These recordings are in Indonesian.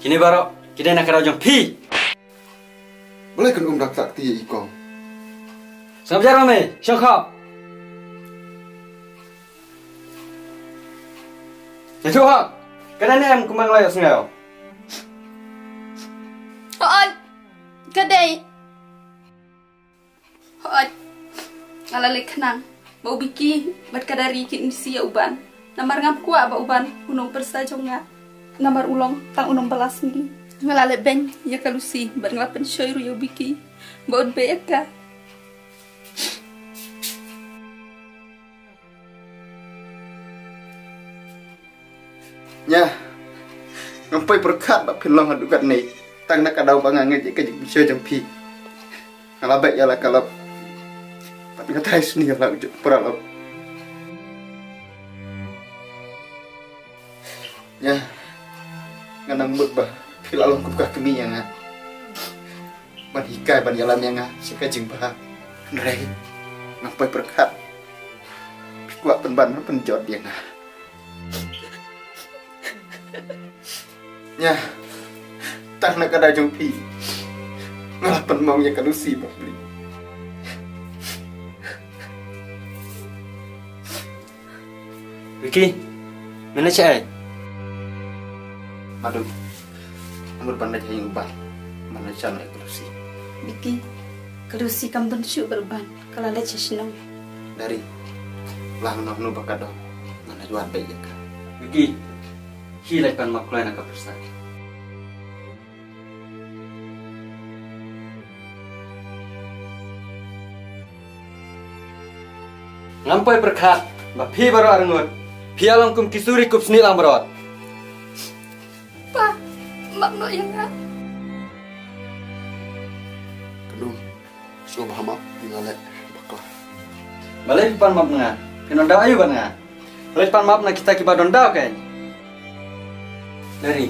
Kini baru kita nak kerja jom pi. Boleh kan um dak sakti ikong. Sangap jalan me, syokap. Ya Tuhan, kadang ni em kumang layak sengayo. Hoy, kadai. Hoy, kenang. Bau biki, bat kadari kin siya uban. Namar ngap kuat ba uban, unong persa jonga. Namar ulong, tang unong balas ni. Ngalale ben, ya kalusi, bat ngelapen syoiru ya biki. Baut be ya ka. Nya. Ngampai perkat bak pilong adukat ni. Tang nak kadau bangang ngaji ke bisa jam pi. Baik ya lah kalau tapi kata saya sendiri lah ujuk peralo. Ya. Nganang bah pilalong kubka kemi yang ah. Ban hikai ban yalam yang ah sika jing bah. Nrai. Ngampai perkat. Kuat penban penjot yang ah. Nya. Tak nak kada jong pi. Ngalah penmong yang kalusi bah beli. Vicky, mana cik Aduh. Amur pandai yang ubah. Mana cara nak kalusi. Biki, kalusi kam ben syu beruban. Kalau le chesnong. Dari. Lang noh nu bakado. Mana jual baik ya kan. Vicky, hilai pan makulai nak persa. Ngampai perkat, ba baru. Pi alang kum kisuri kup seni lang berot. Pa, mak no yang ah. Kedua. So bahama tinggalek baklah. Balik pan map nga. Pinon daw ayu ban nga. Balik pan map na kita kiba don daw kan. Dari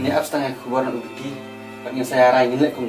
ini apps tangga kubuan nak ubi. Pag saya aray nilai kum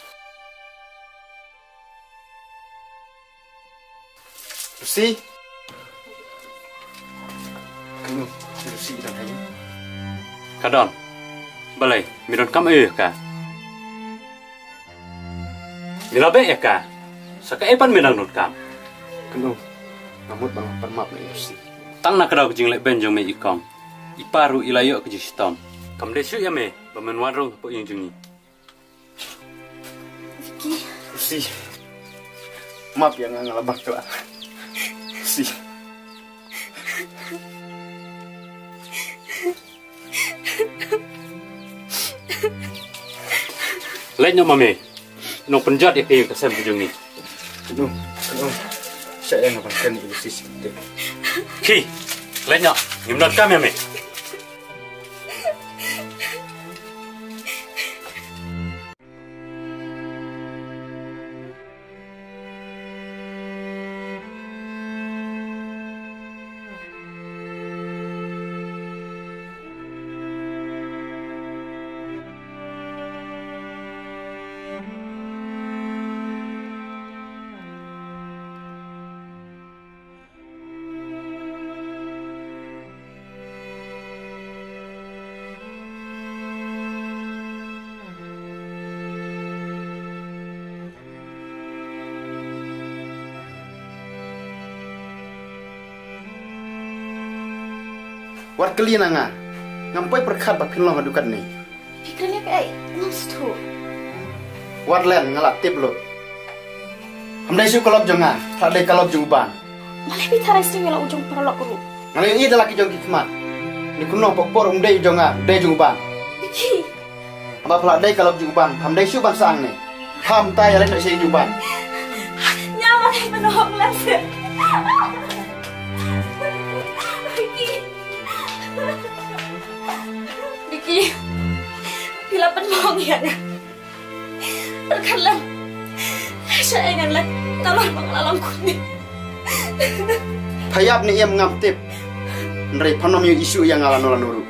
Lucy. Kamu Lucy dan Ayu. Kadon. Balai, miron kam e ka. Mira be ya ka. Saka epan minang nut kam. Kamu. Kamu bang permap na Lucy. Tang na kadau jing lek ben jong me ikong. Iparu ilayo ke jistom. Kam de syu ya me, bamen warung po yung jungi. Wiki, Lucy. Maaf ya nggak ngelabak Lek nyok mame. No penjat ya ke kesem po jungi. Kamu. Kamu. Saya yang ngapain Lucy sikit. Ki, lek nyok. Ngimnot kam Wat kali nanga. Ngampai perkat bak pilong adukat ni. pikirannya kayak ngestu. Wat len ngalak tip lo. Hamdai su kalop jonga. Tak ada kalop jung ban. Malah bicara istri ngela ujung perolok guru. Ngalai ini adalah kijong kikmat. Ni kuno pokpor umdai jonga. Dai jung ban. Biki, Amba pelak dai kalop jung ban. Hamdai su ban sang ni. Ham tay lain nak saya jung ban. nyawa dapat mengongkiannya. Berkanlah, syainganlah kamar pengalaman kundi. Payab ni ia mengamtip. Nri panom yu isu yang ala nuru.